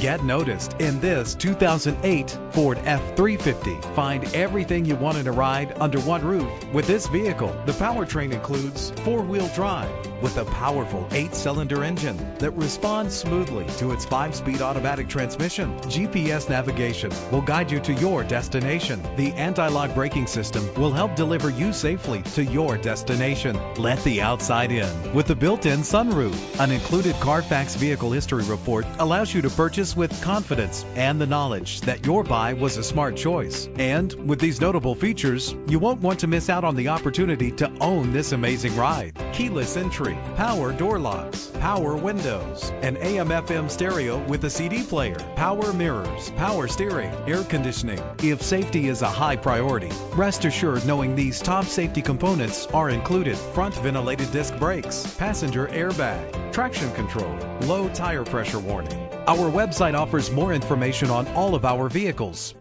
Get noticed in this 2008 Ford F-350. Find everything you want in a ride under one roof with this vehicle. The powertrain includes four-wheel drive with a powerful eight-cylinder engine that responds smoothly to its five-speed automatic transmission. GPS navigation will guide you to your destination. The anti-lock braking system will help deliver you safely to your destination. Let the outside in with the built-in sunroof. An included Carfax vehicle history report allows you to purchase with confidence and the knowledge that your buy was a smart choice. And with these notable features, you won't want to miss out on the opportunity to own this amazing ride. Keyless entry, power door locks, power windows, an AM FM stereo with a CD player, power mirrors, power steering, air conditioning. If safety is a high priority, rest assured knowing these top safety components are included. Front ventilated disc brakes, passenger airbag, traction control, low tire pressure warning. Our website offers more information on all of our vehicles.